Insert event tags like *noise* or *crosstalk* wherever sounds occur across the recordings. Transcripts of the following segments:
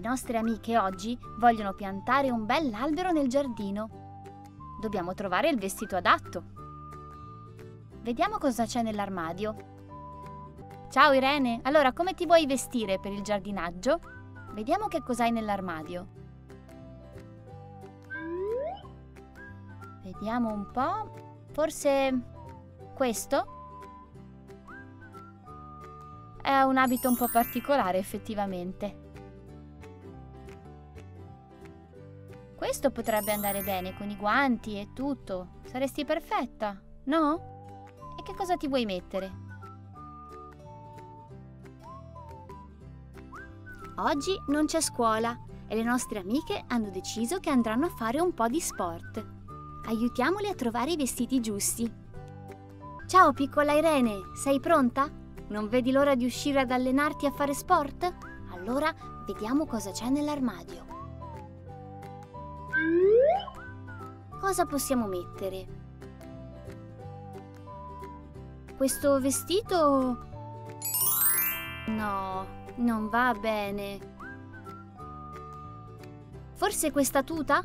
Le nostre amiche oggi vogliono piantare un bell'albero nel giardino. Dobbiamo trovare il vestito adatto. Vediamo cosa c'è nell'armadio. Ciao Irene, allora come ti vuoi vestire per il giardinaggio? Vediamo che cos'hai nell'armadio. Vediamo un po'. Forse questo? È un abito un po' particolare effettivamente. Questo potrebbe andare bene con i guanti e tutto. Saresti perfetta, no? E che cosa ti vuoi mettere? Oggi non c'è scuola e le nostre amiche hanno deciso che andranno a fare un po' di sport. Aiutiamole a trovare i vestiti giusti. Ciao piccola Irene, sei pronta? Non vedi l'ora di uscire ad allenarti a fare sport? Allora vediamo cosa c'è nell'armadio. Cosa possiamo mettere? Questo vestito... No, non va bene. Forse questa tuta?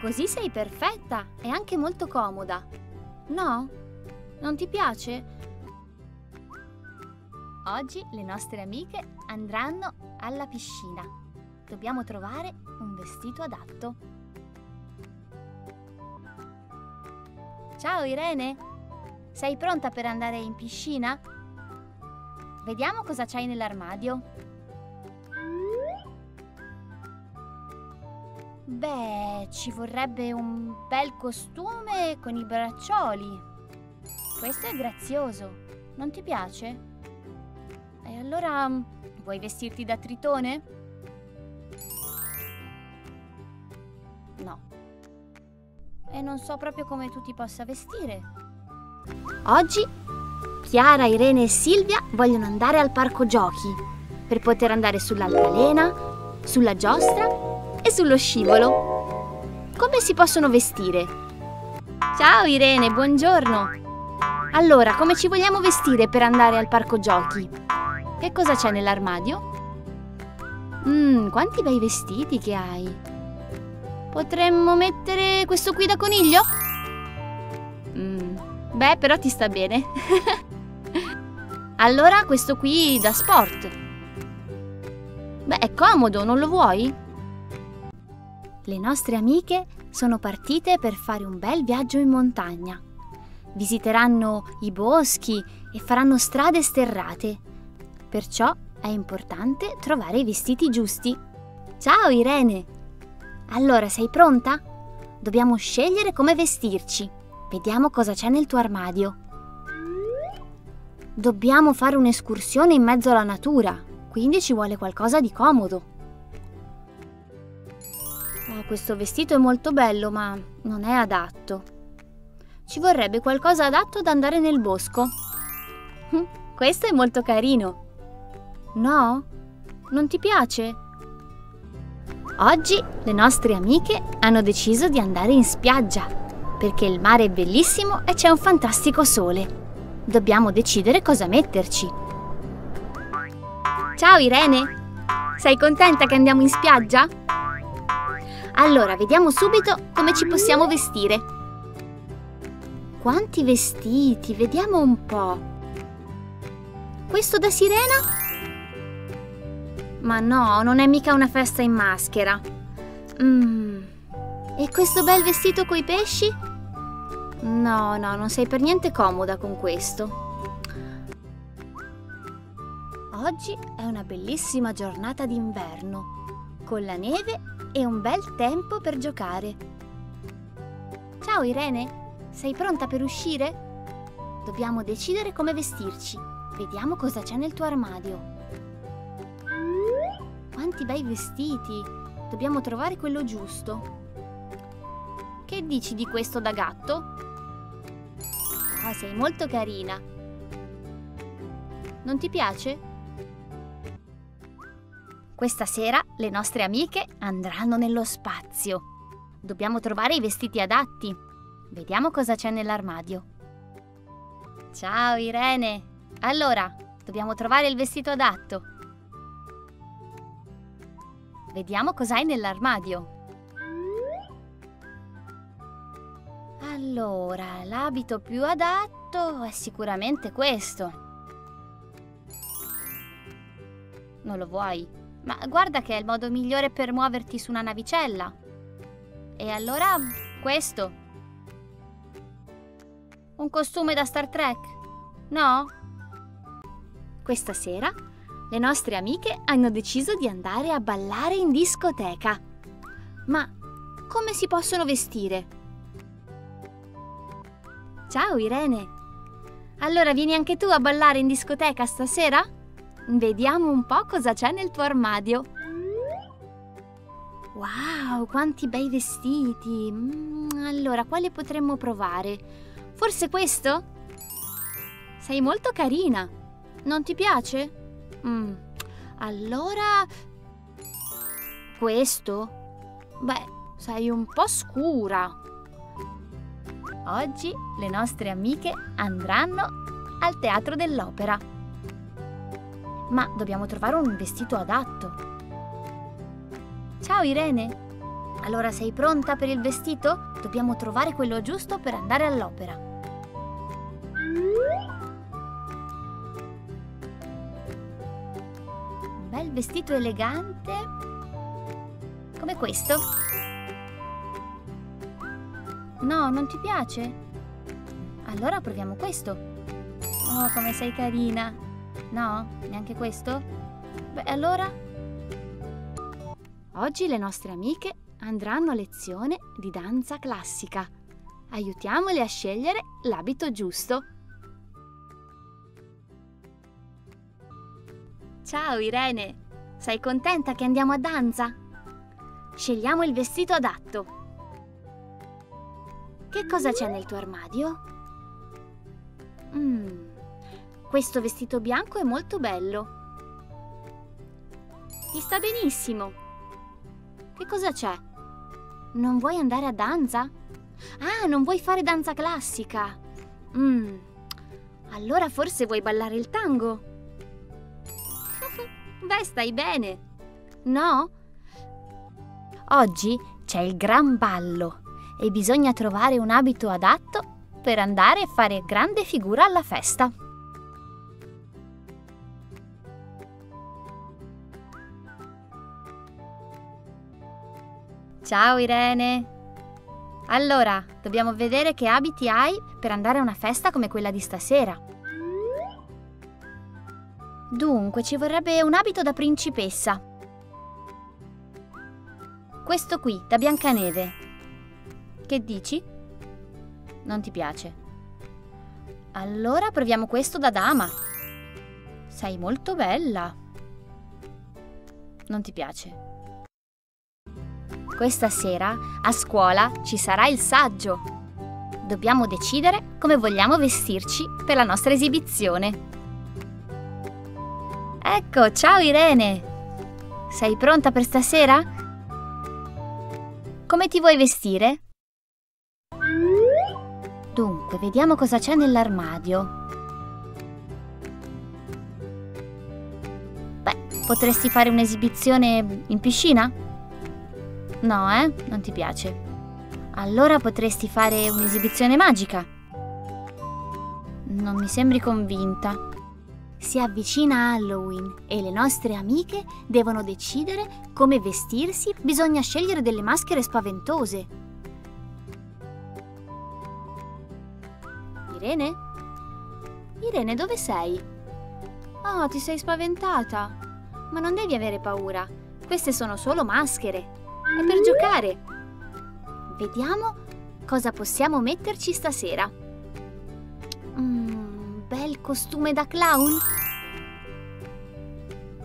Così sei perfetta e anche molto comoda. No? Non ti piace? Oggi le nostre amiche andranno alla piscina. Dobbiamo trovare un vestito adatto. Ciao Irene! Sei pronta per andare in piscina? Vediamo cosa c'hai nell'armadio. Beh, ci vorrebbe un bel costume con i braccioli. Questo è grazioso. Non ti piace? E allora vuoi vestirti da tritone? No. E non so proprio come tu ti possa vestire. Oggi Chiara, Irene e Silvia vogliono andare al parco giochi per poter andare sull'altalena, sulla giostra e sullo scivolo. Come si possono vestire? Ciao Irene, buongiorno! Allora, come ci vogliamo vestire per andare al parco giochi? Che cosa c'è nell'armadio? Mmm, quanti bei vestiti che hai! Potremmo mettere questo qui da coniglio? Mmm, beh, però ti sta bene. *laughs* Allora questo qui da sport. Beh, è comodo, non lo vuoi? Le nostre amiche sono partite per fare un bel viaggio in montagna. Visiteranno i boschi e faranno strade sterrate. Perciò è importante trovare i vestiti giusti. Ciao Irene! Allora sei pronta? Dobbiamo scegliere come vestirci. Vediamo cosa c'è nel tuo armadio. Dobbiamo fare un'escursione in mezzo alla natura, quindi ci vuole qualcosa di comodo. Oh, questo vestito è molto bello, ma non è adatto. Ci vorrebbe qualcosa adatto ad andare nel bosco. Hm, questo è molto carino. No? Non ti piace? Oggi le nostre amiche hanno deciso di andare in spiaggia perché il mare è bellissimo e c'è un fantastico sole. Dobbiamo decidere cosa metterci. Ciao Irene! Sei contenta che andiamo in spiaggia? Allora, vediamo subito come ci possiamo vestire. Quanti vestiti? Vediamo un po'. Questo da sirena? Ma no, non è mica una festa in maschera. Mm. E questo bel vestito coi pesci? No, no, non sei per niente comoda con questo. Oggi è una bellissima giornata d'inverno, con la neve e un bel tempo per giocare. Ciao Irene, sei pronta per uscire? Dobbiamo decidere come vestirci. Vediamo cosa c'è nel tuo armadio. Quanti bei vestiti! Dobbiamo trovare quello giusto. Che dici di questo da gatto? Ah, sei molto carina. Non ti piace? Questa sera le nostre amiche andranno nello spazio. Dobbiamo trovare i vestiti adatti. Vediamo cosa c'è nell'armadio. Ciao Irene! Allora, dobbiamo trovare il vestito adatto. Vediamo cos'hai nell'armadio. Allora, l'abito più adatto è sicuramente questo. Non lo vuoi? Ma guarda che è il modo migliore per muoverti su una navicella. E allora questo. Un costume da Star Trek? No? Questa sera le nostre amiche hanno deciso di andare a ballare in discoteca. Ma come si possono vestire? Ciao Irene! Allora vieni anche tu a ballare in discoteca stasera? Vediamo un po' cosa c'è nel tuo armadio. Wow, quanti bei vestiti! Mm, allora, quale potremmo provare? Forse questo? Sei molto carina. Non ti piace? Mm, allora... Questo? Beh, sei un po' scura. Oggi le nostre amiche andranno al teatro dell'opera. Ma dobbiamo trovare un vestito adatto. Ciao Irene! Allora sei pronta per il vestito? Dobbiamo trovare quello giusto per andare all'opera. Vestito elegante come questo. No, non ti piace? Allora proviamo questo. Oh, come sei carina. No? Neanche questo? Beh, allora... Oggi le nostre amiche andranno a lezione di danza classica. Aiutiamole a scegliere l'abito giusto. Ciao Irene! Sei contenta che andiamo a danza? Scegliamo il vestito adatto. Che cosa c'è nel tuo armadio? Mm, questo vestito bianco è molto bello. Ti sta benissimo. Che cosa c'è? Non vuoi andare a danza? Ah, non vuoi fare danza classica? Mm, allora forse vuoi ballare il tango? Beh, stai bene. No? Oggi c'è il gran ballo e bisogna trovare un abito adatto per andare a fare grande figura alla festa. Ciao Irene! Allora, dobbiamo vedere che abiti hai per andare a una festa come quella di stasera. Dunque, ci vorrebbe un abito da principessa. Questo qui, da Biancaneve. Che dici? Non ti piace? Allora proviamo questo da dama. Sei molto bella. Non ti piace? Questa sera a scuola ci sarà il saggio. Dobbiamo decidere come vogliamo vestirci per la nostra esibizione. Ecco, ciao Irene! Sei pronta per stasera? Come ti vuoi vestire? Dunque, vediamo cosa c'è nell'armadio. Beh, potresti fare un'esibizione in piscina? No, eh? Non ti piace. Allora potresti fare un'esibizione magica. Non mi sembri convinta. Si avvicina Halloween e le nostre amiche devono decidere come vestirsi. Bisogna scegliere delle maschere spaventose. Irene? Irene, dove sei? Oh, ti sei spaventata. Ma non devi avere paura. Queste sono solo maschere. È per giocare. Vediamo cosa possiamo metterci stasera. Costume da clown.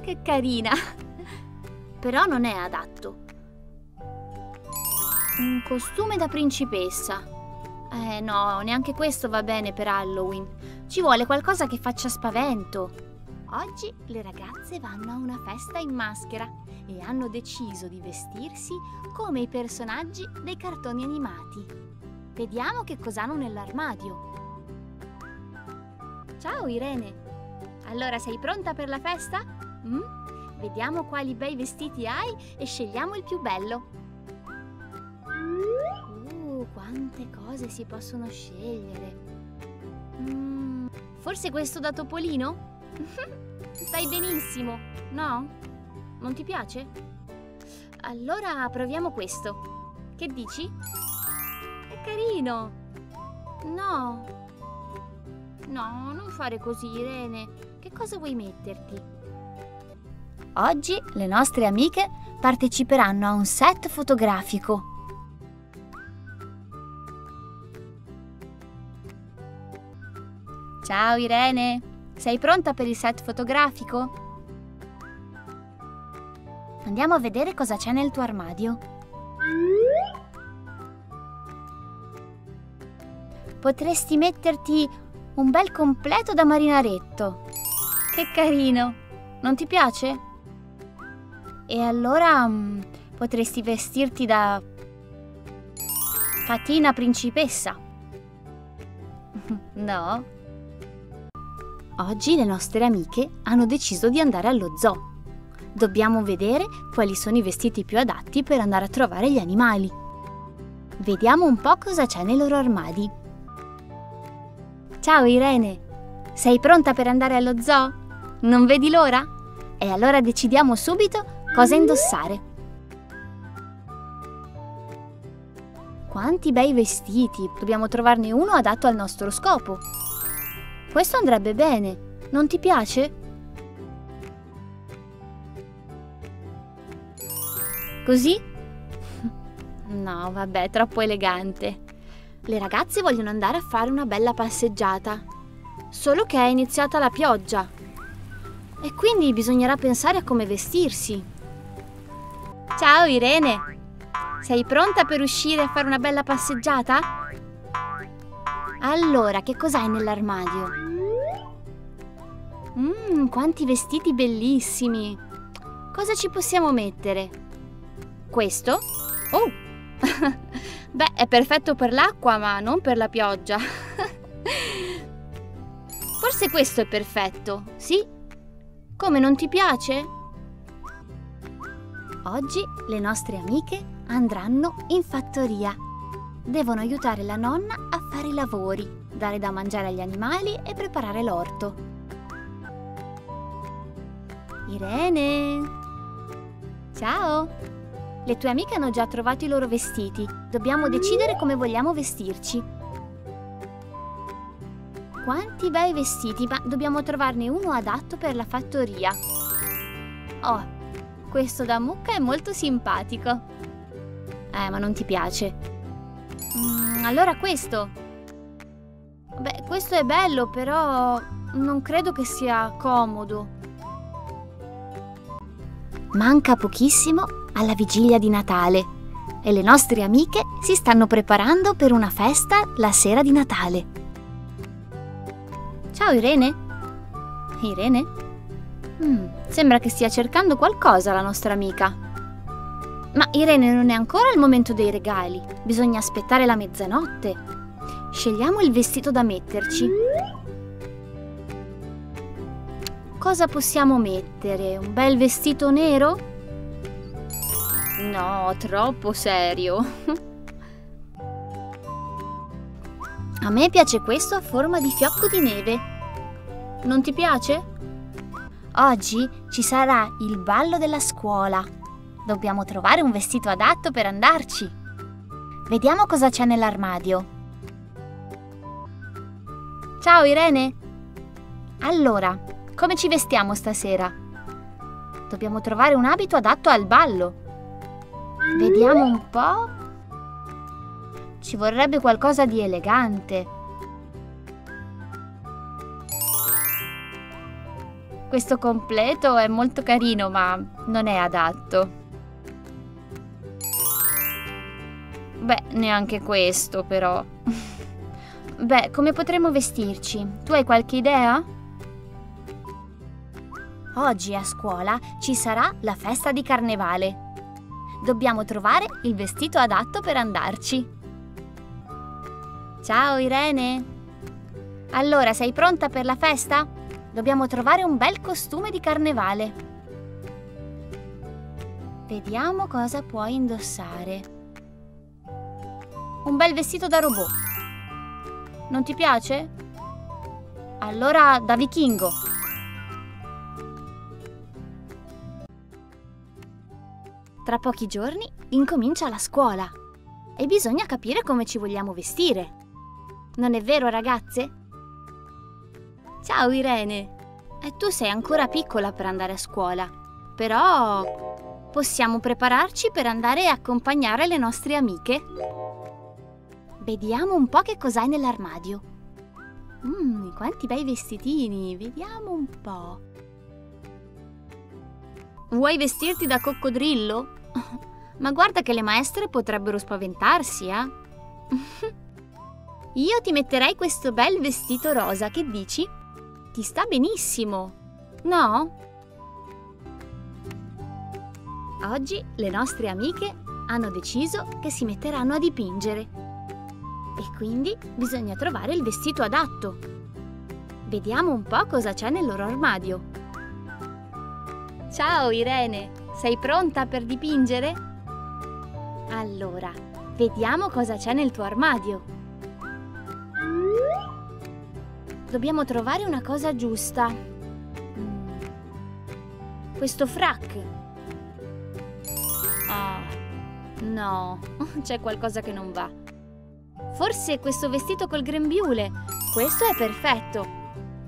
Che carina. Però non è adatto. Un costume da principessa. Eh no, neanche questo va bene per Halloween. Ci vuole qualcosa che faccia spavento. Oggi le ragazze vanno a una festa in maschera e hanno deciso di vestirsi come i personaggi dei cartoni animati. Vediamo che cosa hanno nell'armadio. Ciao Irene! Allora sei pronta per la festa? Mm? Vediamo quali bei vestiti hai e scegliamo il più bello. Uh, quante cose si possono scegliere. Mm, forse questo da Topolino? *laughs* Stai benissimo, no? Non ti piace? Allora proviamo questo. Che dici? È carino. No. No, non fare così, Irene. Che cosa vuoi metterti? Oggi le nostre amiche parteciperanno a un set fotografico. Ciao Irene, sei pronta per il set fotografico? Andiamo a vedere cosa c'è nel tuo armadio. Potresti metterti un bel completo da marinaretto. Che carino! Non ti piace? E allora mh, potresti vestirti da fatina principessa. *laughs* no? Oggi le nostre amiche hanno deciso di andare allo zoo. Dobbiamo vedere quali sono i vestiti più adatti per andare a trovare gli animali. Vediamo un po' cosa c'è nei loro armadi. Ciao Irene, sei pronta per andare allo zoo? Non vedi l'ora? E allora decidiamo subito cosa indossare. Quanti bei vestiti! Dobbiamo trovarne uno adatto al nostro scopo. Questo andrebbe bene, non ti piace? Così? *laughs* No, vabbè, troppo elegante. Le ragazze vogliono andare a fare una bella passeggiata. Solo che è iniziata la pioggia. E quindi bisognerà pensare a come vestirsi. Ciao Irene! Sei pronta per uscire a fare una bella passeggiata? Allora, che cos'hai nell'armadio? Mmm, quanti vestiti bellissimi! Cosa ci possiamo mettere? Questo? Oh! *laughs* Beh, è perfetto per l'acqua, ma non per la pioggia. Forse questo è perfetto, sì? Come non ti piace? Oggi le nostre amiche andranno in fattoria. Devono aiutare la nonna a fare i lavori, dare da mangiare agli animali e preparare l'orto. Irene! Ciao! Le tue amiche hanno già trovato i loro vestiti. Dobbiamo decidere come vogliamo vestirci. Quanti bei vestiti, ma dobbiamo trovarne uno adatto per la fattoria. Oh, questo da mucca è molto simpatico. Eh, ma non ti piace. Mm, allora questo. Beh, questo è bello, però non credo che sia comodo. Manca pochissimo alla vigilia di Natale e le nostre amiche si stanno preparando per una festa la sera di Natale. Ciao Irene. Irene? Mm, sembra che stia cercando qualcosa la nostra amica. Ma Irene non è ancora il momento dei regali. Bisogna aspettare la mezzanotte. Scegliamo il vestito da metterci. Cosa possiamo mettere? Un bel vestito nero? No, troppo serio. A me piace questo a forma di fiocco di neve. Non ti piace? Oggi ci sarà il ballo della scuola. Dobbiamo trovare un vestito adatto per andarci. Vediamo cosa c'è nell'armadio. Ciao Irene! Allora, come ci vestiamo stasera? Dobbiamo trovare un abito adatto al ballo. Vediamo un po'. Ci vorrebbe qualcosa di elegante. Questo completo è molto carino, ma non è adatto. Beh, neanche questo, però. *laughs* Beh, come potremmo vestirci? Tu hai qualche idea? Oggi a scuola ci sarà la festa di carnevale. Dobbiamo trovare il vestito adatto per andarci. Ciao Irene! Allora, sei pronta per la festa? Dobbiamo trovare un bel costume di carnevale. Vediamo cosa puoi indossare. Un bel vestito da robot. Non ti piace? Allora da vichingo. Tra pochi giorni incomincia la scuola e bisogna capire come ci vogliamo vestire. Non è vero, ragazze? Ciao Irene! E tu sei ancora piccola per andare a scuola, però possiamo prepararci per andare a accompagnare le nostre amiche? Vediamo un po' che cos'hai nell'armadio. Mmm, quanti bei vestitini, vediamo un po'. Vuoi vestirti da coccodrillo? *laughs* Ma guarda che le maestre potrebbero spaventarsi, eh? *laughs* Io ti metterei questo bel vestito rosa, che dici? Ti sta benissimo, no? Oggi le nostre amiche hanno deciso che si metteranno a dipingere e quindi bisogna trovare il vestito adatto. Vediamo un po' cosa c'è nel loro armadio. Ciao Irene, sei pronta per dipingere? Allora, vediamo cosa c'è nel tuo armadio. Dobbiamo trovare una cosa giusta. Mm. Questo frac. Ah, no, *laughs* c'è qualcosa che non va. Forse questo vestito col grembiule. Questo è perfetto.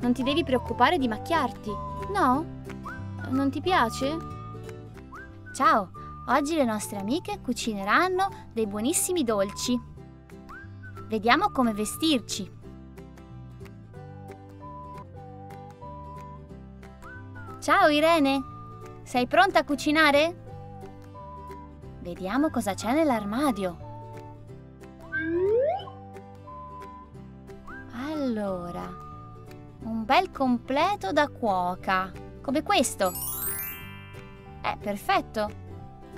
Non ti devi preoccupare di macchiarti. No? Non ti piace? Ciao, oggi le nostre amiche cucineranno dei buonissimi dolci. Vediamo come vestirci. Ciao Irene, sei pronta a cucinare? Vediamo cosa c'è nell'armadio. Allora, un bel completo da cuoca, come questo. È perfetto.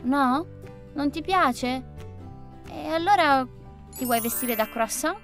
No? Non ti piace? E allora ti vuoi vestire da croissant?